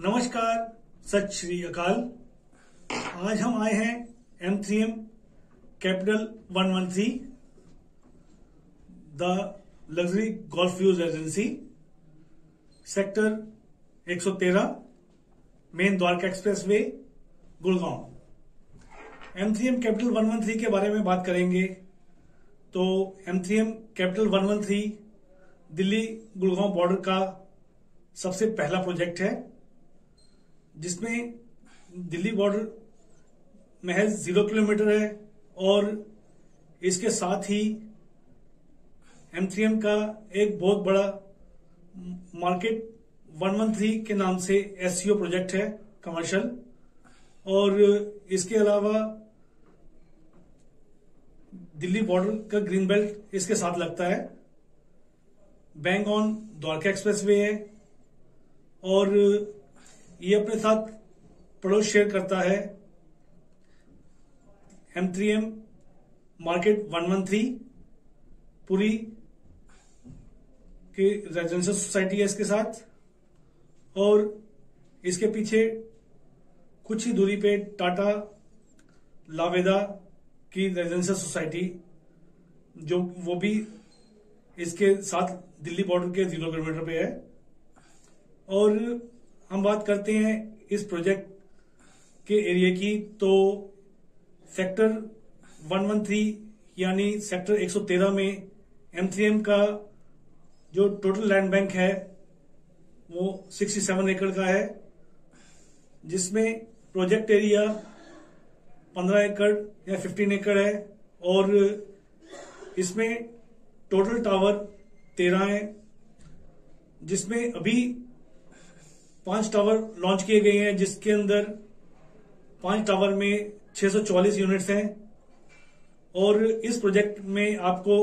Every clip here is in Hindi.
नमस्कार, सत श्री अकाल। आज हम आए हैं M three M capital one one three the luxury golf views agency sector 113 main Dwarka expressway Gurgaon M three M capital one one three के बारे में बात करेंगे तो M three M capital one one three Delhi Gurgaon border का सबसे पहला प्रोजेक्ट है। जिसमें दिल्ली बॉर्डर महज ज़ीरो किलोमीटर है और इसके साथ ही एम का एक बहुत बड़ा मार्केट वन वन थ्री के नाम से एस प्रोजेक्ट है कमर्शियल और इसके अलावा दिल्ली बॉर्डर का ग्रीन बेल्ट इसके साथ लगता है। Bank on Dwarka express way है और ये अपने साथ पड़ोस शेयर करता है M three M market one one three पूरी की रेजिडेंशियल सोसाइटी है इसके साथ, और इसके पीछे कुछ ही दूरी पे टाटा लावेदा की रेजिडेंशियल सोसाइटी जो वो भी इसके साथ दिल्ली बॉर्डर के ज़ीरो किलोमीटर पे है। और हम बात करते हैं इस प्रोजेक्ट के एरिया की तो सेक्टर 113 यानी सेक्टर 113 में एम का जो टोटल लैंड बैंक है, वो 67 एकड़ का है, जिसमें प्रोजेक्ट एरिया 15 एकड़ या 15 एकड़ है, और इसमें टोटल टावर 13 है, जिसमें अभी पाँच टावर लॉन्च किए गए हैं, जिसके अंदर पाँच टावर में 644 यूनिट्स हैं। और इस प्रोजेक्ट में आपको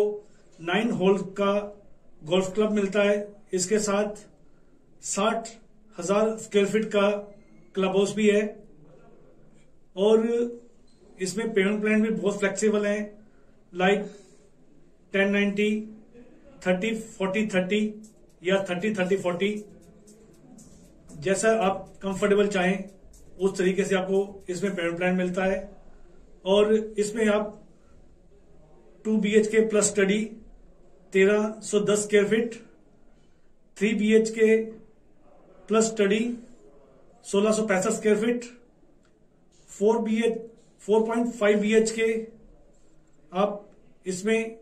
नाइन होल का गोल्फ क्लब मिलता है। इसके साथ साठ हज़ार स्क्वायर फीट का क्लब हाउस भी है। और इसमें पेमेंट प्लान भी बहुत फ्लेक्सिबल है, like ten ninety, thirty forty thirty या थर्टी थर्टी फोर्टी। जैसा आप कंफर्टेबल चाहें, उस तरीके से आपको इसमें पेमेंट प्लान मिलता है। और इसमें आप two B H K plus study तेरह सौ दस square feet three B H K plus study सोलह सौ पैंसठ square feet four B H four point five B H K आप इसमें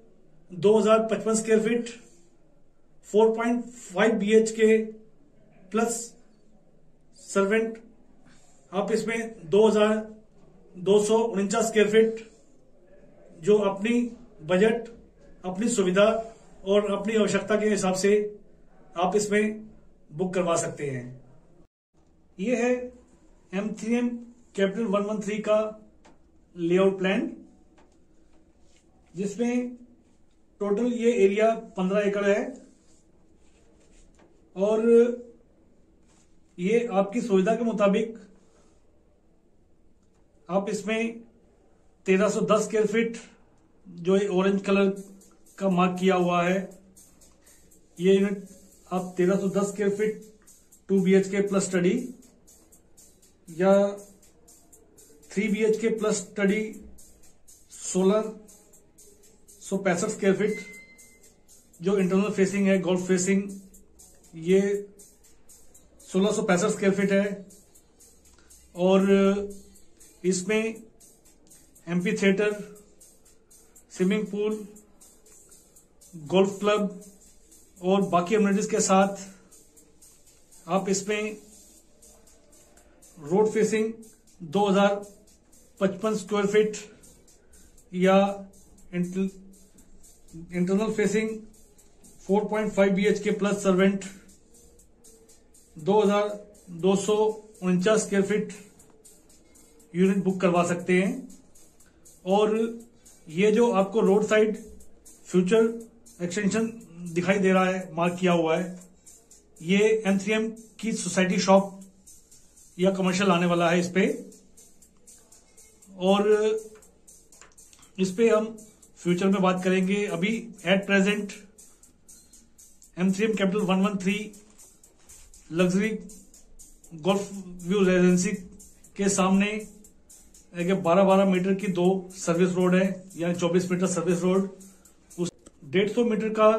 दो हज़ार पचपन square feet four point five B H K plus servant आप इसमें दो हज़ार दो सौ उनचास स्क्वेयर फीट जो अपनी बजट अपनी सुविधा और अपनी आवश्यकता के हिसाब से आप इसमें बुक करवा सकते हैं। ये है M three M capital one one three का लेआउट प्लान जिसमें टोटल ये एरिया पंद्रह एकड़ है और ये आपकी सुविधा के मुताबिक आप इसमें 1310 स्क्वेयर फीट जो ऑरेंज कलर का मार्क किया हुआ है, ये यूनिट आप 1310 square feet two B H K plus study या three B H K plus study सोलह सौ पैंसठ स्क्वेयर फीट जो इंटरनल फेसिंग है गोल्फ फेसिंग ये सोलह सौ पैंसठ स्क्वेयर फीट है। और इसमें MP theatre swimming pool golf club और बाकी अम्यूनिटीज के साथ आप इसमें रोड फेसिंग 2055 स्क्वायर फीट या internal facing 4.5 BHK plus servant दो हज़ार दो सौ उनचास स्क्वेयर फीट यूनिट बुक करवा सकते हैं। और ये जो आपको रोड साइड फ्यूचर एक्सटेंशन दिखाई दे रहा है मार्क किया हुआ है, ये एम थ्री एम की सोसाइटी शॉप या कमर्शियल आने वाला है इस पे। और इस पे हम फ्यूचर में बात करेंगे। अभी at present M three M capital one one three luxury golf view residency के सामने बारह बारह मीटर की दो सर्विस रोड है, यानी चौबीस मीटर सर्विस रोड। उस डेढ़ सौ मीटर का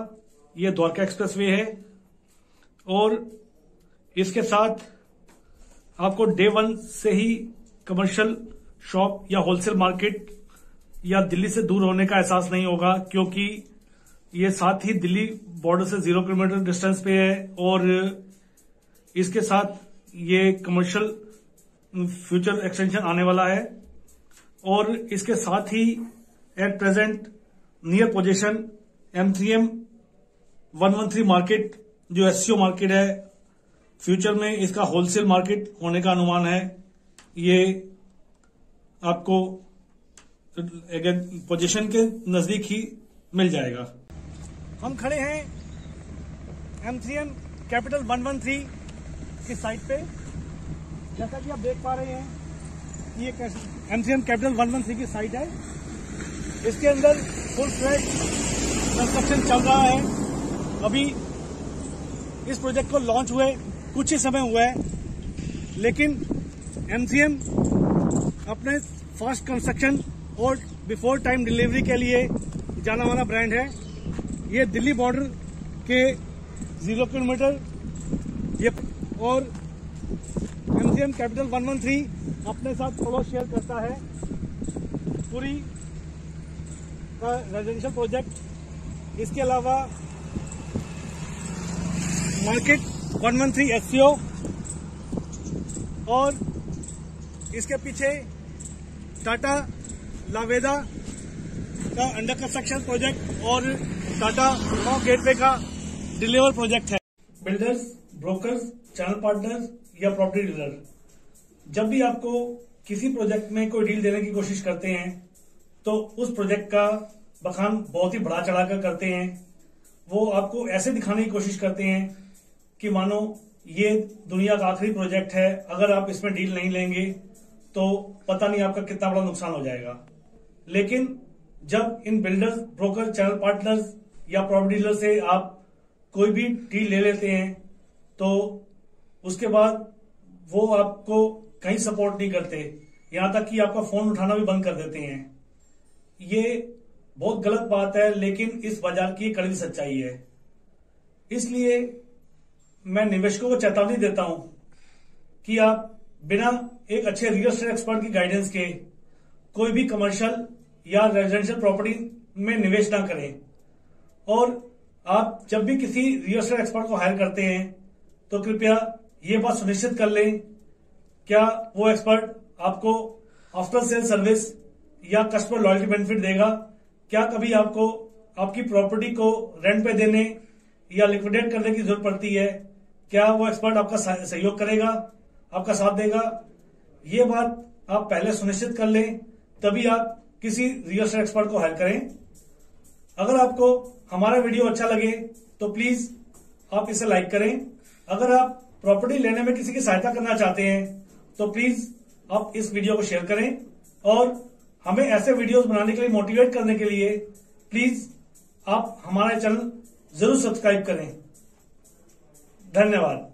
ये द्वारका एक्सप्रेस वे है। और इसके साथ आपको डे वन से ही कमर्शियल शॉप या होलसेल मार्केट या दिल्ली से दूर होने का एहसास नहीं होगा, क्योंकि ये साथ ही दिल्ली बॉर्डर से ज़ीरो किलोमीटर डिस्टेंस पे है और इसके साथ ये कमर्शियल फ्यूचर एक्सटेंशन आने वाला है। और इसके साथ ही at present near position M three M one one three market जो एससीओ मार्केट है फ्यूचर में इसका होलसेल मार्केट होने का अनुमान है। ये आपको पोजीशन के नज़दीक ही मिल जाएगा। हम खड़े हैं M three M capital one one three की साइट पे। जैसा कि आप देख पा रहे हैं, ये M three M capital one one three की साइट है। इसके अंदर फुल फ्लैट कंस्ट्रक्शन चल रहा है। अभी इस प्रोजेक्ट को लॉन्च हुए, कुछ ही समय हुआ है। लेकिन एमसीएम अपने फास्ट कंस्ट्रक्शन और बिफोर टाइम डिलीवरी के लिए जाना माना ब्रांड है। ये दिल्ली बॉर्डर के ज़ीरो किलोमीटर ये और एमसीएम कैपिटल 113 अपने साथ फॉलो शेयर करता है। पूरी का रेजिडेंशियल प्रोजेक्ट इसके अलावा मार्केट वन वन 113 एससीओ और इसके पीछे टाटा लावेदा का अंडर कंस्ट्रक्शन प्रोजेक्ट और टाटा गेटवे का डिलीवर प्रोजेक्ट है। बिल्डर्स ब्रोकर्स चैनल पार्टनर या प्रॉपर्टी डीलर जब भी आपको किसी प्रोजेक्ट में कोई डील देने की कोशिश करते हैं तो उस प्रोजेक्ट का बखान बहुत ही बड़ा चढ़ाकर करते हैं। वो आपको ऐसे दिखाने की कोशिश करते हैं कि मानो ये दुनिया का आखिरी प्रोजेक्ट है, अगर आप इसमें डील नहीं लेंगे तो पता नहीं आपका कितना बड़ा नुकसान हो जाएगा। लेकिन जब इन बिल्डर्स ब्रोकर चैनल पार्टनर्स या प्रॉपर्टी डीलर से आप कोई भी डील ले लेते हैं तो उसके बाद वो आपको कहीं सपोर्ट नहीं करते। यहाँ तक कि आपका फ़ोन उठाना भी बंद कर देते हैं। ये बहुत गलत बात है, लेकिन इस बाज़ार की कड़वी सच्चाई है। इसलिए मैं निवेशकों को चेतावनी देता हूँ कि आप बिना एक अच्छे रियल स्टेट एक्सपर्ट की गाइडेंस के कोई भी कमर्शियल या रेजिडेंशियल प्रॉपर्टी में निवेश ना करें। और आप जब भी किसी रियल एस्टेट एक्सपर्ट को हायर करते हैं तो कृपया ये बात सुनिश्चित कर लें, क्या वो एक्सपर्ट आपको आफ्टर सेल सर्विस या कस्टमर लॉयल्टी बेनिफिट देगा? क्या कभी आपको आपकी प्रॉपर्टी को रेंट पे देने या लिक्विडेट करने की ज़रूरत पड़ती है? क्या वो एक्सपर्ट आपका सहयोग करेगा, आपका साथ देगा? ये बात आप पहले सुनिश्चित कर लें, तभी आप किसी रियल एस्टेट एक्सपर्ट को हायर करें। अगर आपको हमारा वीडियो अच्छा लगे तो प्लीज़ आप इसे लाइक करें। अगर आप प्रॉपर्टी लेने में किसी की सहायता करना चाहते हैं तो प्लीज़ आप इस वीडियो को शेयर करें और हमें ऐसे वीडियोस बनाने के लिए मोटिवेट करने के लिए प्लीज़ आप हमारा चैनल ज़रूर सब्सक्राइब करें। धन्यवाद।